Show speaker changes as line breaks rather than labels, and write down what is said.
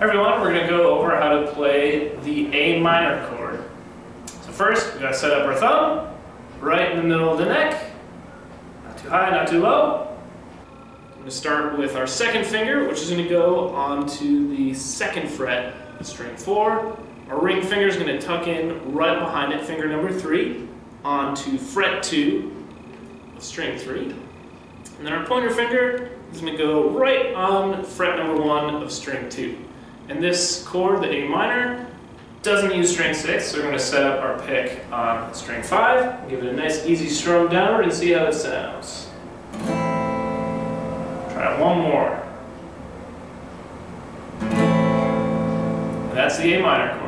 everyone, we're going to go over how to play the A minor chord. So first, we got to set up our thumb right in the middle of the neck. Not too high, not too low. I'm going to start with our second finger, which is going to go onto the second fret of string four. Our ring finger is going to tuck in right behind it, finger number three, onto fret two of string three. And then our pointer finger is going to go right on fret number one of string two. And this chord, the A minor, doesn't use string six, so we're going to set up our pick on string five, give it a nice easy strum downward and see how it sounds. Try one more. That's the A minor chord.